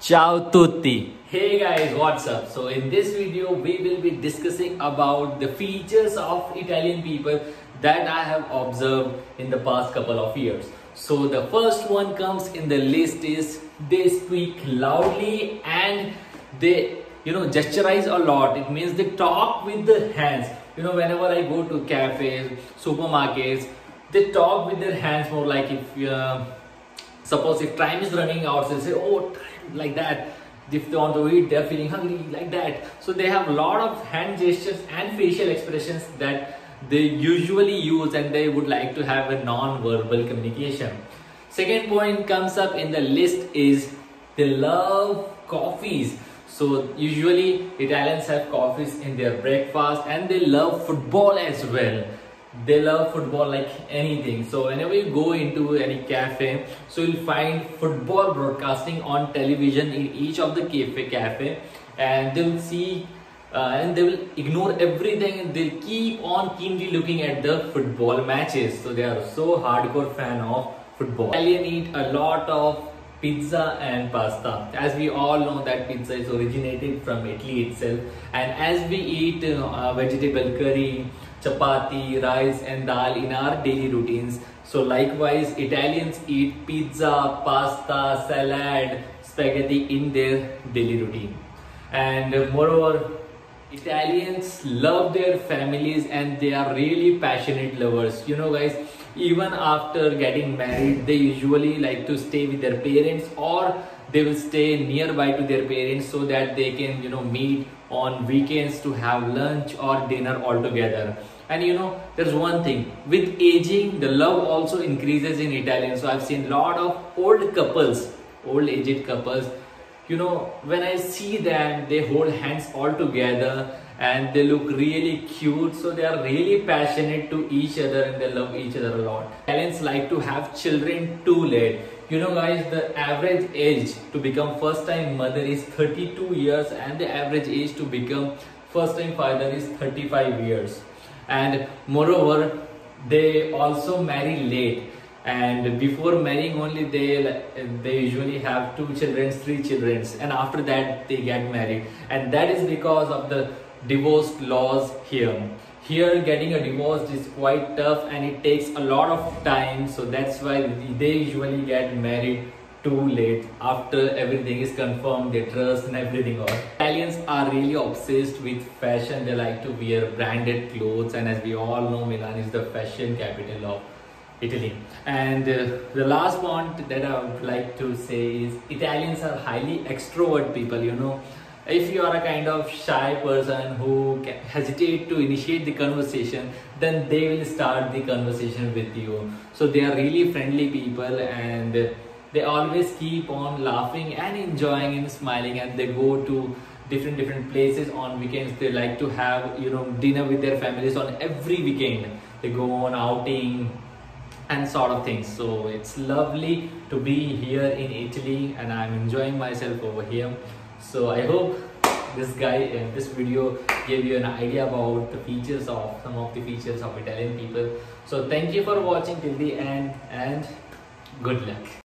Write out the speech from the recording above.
Ciao tutti! Hey guys, what's up? So in this video, we will be discussing about the features of Italian people that I have observed in the past couple of years. So the first one comes in the list is they speak loudly and they you know gesturize a lot. It means they talk with the hands. You know whenever I go to cafes, supermarkets, they talk with their hands more like if uh, suppose if time is running out they say oh like that. If they want to eat they're feeling hungry like that. So they have a lot of hand gestures and facial expressions that they usually use and they would like to have a non-verbal communication. Second point comes up in the list is they love coffees. So usually italians have coffees in their breakfast and they love football as well they love football like anything. So whenever you go into any cafe so you'll find football broadcasting on television in each of the cafe cafe. And they'll see uh, and they will ignore everything. And they'll keep on keenly looking at the football matches. So they are so hardcore fan of football. Italian eat a lot of pizza and pasta. As we all know that pizza is originated from italy itself. And as we eat uh, vegetable curry chapati, rice and dal in our daily routines. So likewise, Italians eat pizza, pasta, salad, spaghetti in their daily routine. And moreover, Italians love their families and they are really passionate lovers. You know guys, even after getting married, they usually like to stay with their parents or they will stay nearby to their parents so that they can you know meet on weekends to have lunch or dinner all together and you know there's one thing. With aging the love also increases in italian. So i've seen a lot of old couples old aged couples you know when i see them they hold hands all together and they look really cute. So they are really passionate to each other and they love each other a lot. Parents like to have children too late. You know guys the average age to become first time mother is 32 years and the average age to become first time father is 35 years. And moreover they also marry late and before marrying only they they usually have two children three children. And after that they get married. And that is because of the divorce laws here. Here getting a divorce is quite tough and it takes a lot of time. So that's why they usually get married too late after everything is confirmed they trust and everything else italians are really obsessed with fashion. They like to wear branded clothes. And as we all know milan is the fashion capital of italy. And uh, the last point that i would like to say is italians are highly extrovert people you know. If you are a kind of shy person who hesitate to initiate the conversation then they will start the conversation with you. So they are really friendly people and they always keep on laughing and enjoying and smiling and they go to different different places on weekends. They like to have you know dinner with their families on every weekend. They go on outing and sort of things. So it's lovely to be here in italy and i'm enjoying myself over here. So i hope this guy in this video gave you an idea about the features of some of the features of italian people. So thank you for watching till the end and good luck